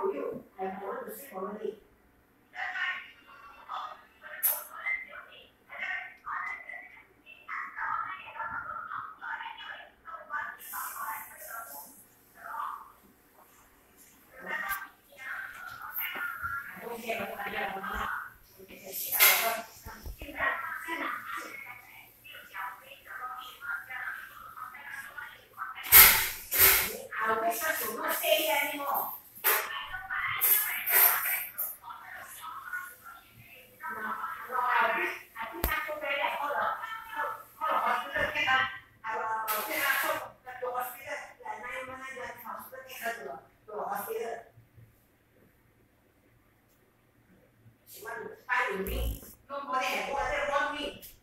khối lượng thành khối lượng xếp khối lượng I'll make sure to not stay anymore. one, five will mean, no more than, what, one.